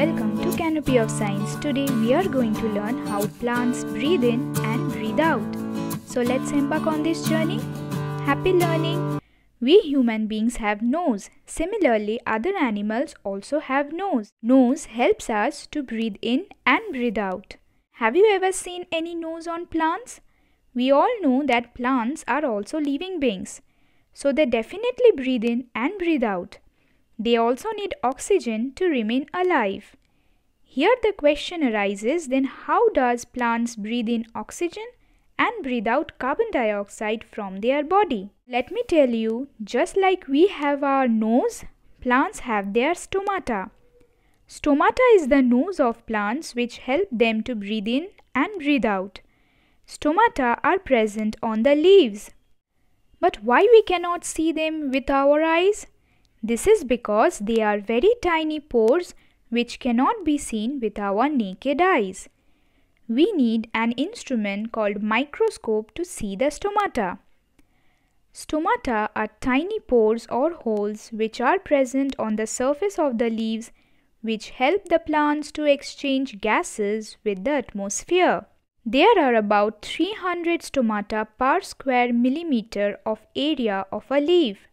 Welcome to Canopy of Science. Today we are going to learn how plants breathe in and breathe out. So let's embark on this journey. Happy learning. We human beings have nose. Similarly, other animals also have nose. Nose helps us to breathe in and breathe out. Have you ever seen any nose on plants? We all know that plants are also living beings. So they definitely breathe in and breathe out. They also need oxygen to remain alive. Here the question arises then how does plants breathe in oxygen and breathe out carbon dioxide from their body? Let me tell you, just like we have our nose, plants have their stomata. Stomata is the nose of plants which help them to breathe in and breathe out. Stomata are present on the leaves. But why we cannot see them with our eyes? This is because they are very tiny pores which cannot be seen with our naked eyes. We need an instrument called microscope to see the stomata. Stomata are tiny pores or holes which are present on the surface of the leaves which help the plants to exchange gases with the atmosphere. There are about 300 stomata per square millimeter of area of a leaf.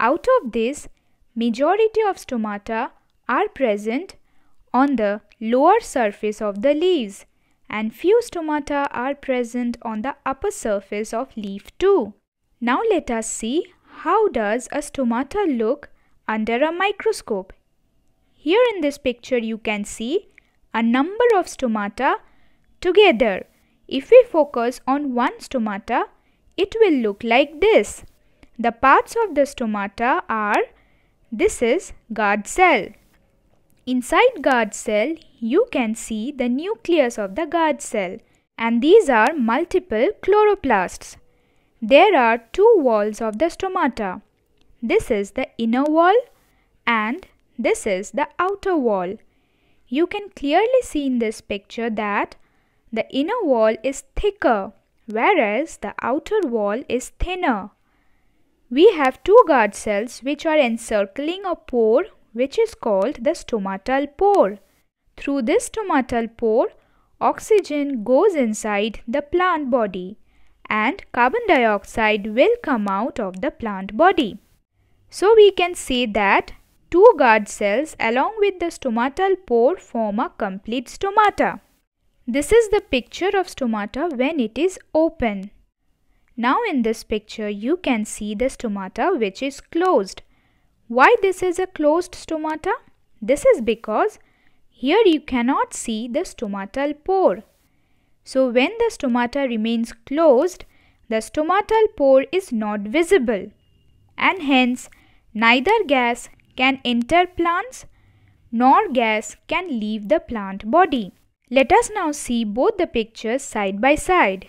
Out of this, majority of stomata are present on the lower surface of the leaves and few stomata are present on the upper surface of leaf too. Now let us see how does a stomata look under a microscope. Here in this picture you can see a number of stomata together. If we focus on one stomata, it will look like this. The parts of the stomata are this is guard cell. Inside guard cell, you can see the nucleus of the guard cell and these are multiple chloroplasts. There are two walls of the stomata. This is the inner wall and this is the outer wall. You can clearly see in this picture that the inner wall is thicker whereas the outer wall is thinner. We have two guard cells which are encircling a pore which is called the stomatal pore. Through this stomatal pore, oxygen goes inside the plant body and carbon dioxide will come out of the plant body. So we can say that two guard cells along with the stomatal pore form a complete stomata. This is the picture of stomata when it is open. Now in this picture you can see the stomata which is closed. Why this is a closed stomata? This is because here you cannot see the stomatal pore. So when the stomata remains closed, the stomatal pore is not visible and hence neither gas can enter plants nor gas can leave the plant body. Let us now see both the pictures side by side.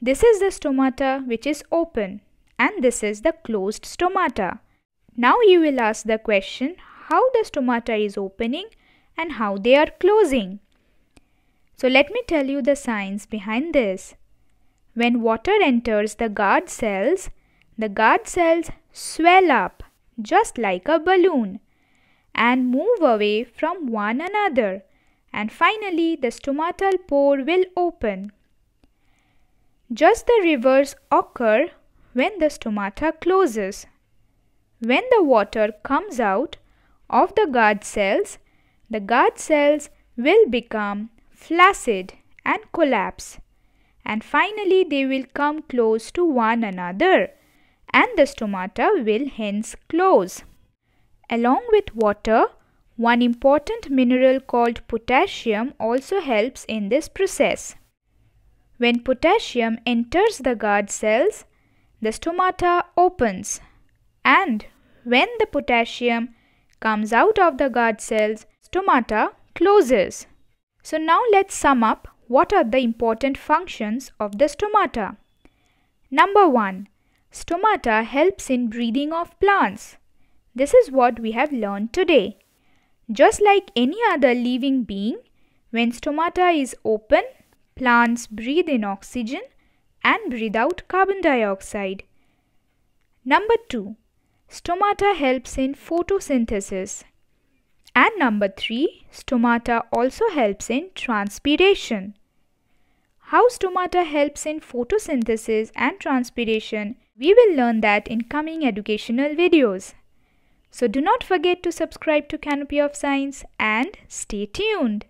This is the stomata which is open and this is the closed stomata. Now you will ask the question how the stomata is opening and how they are closing. So let me tell you the science behind this. When water enters the guard cells, the guard cells swell up just like a balloon and move away from one another and finally the stomatal pore will open. Just the reverse occur when the stomata closes. When the water comes out of the guard cells, the guard cells will become flaccid and collapse. And finally they will come close to one another and the stomata will hence close. Along with water, one important mineral called potassium also helps in this process. When potassium enters the guard cells, the stomata opens and when the potassium comes out of the guard cells, stomata closes. So now let's sum up what are the important functions of the stomata. Number 1. Stomata helps in breathing of plants. This is what we have learned today. Just like any other living being, when stomata is open, Plants breathe in oxygen and breathe out carbon dioxide. Number 2. Stomata helps in photosynthesis. And number 3, stomata also helps in transpiration. How stomata helps in photosynthesis and transpiration, we will learn that in coming educational videos. So do not forget to subscribe to Canopy of Science and stay tuned.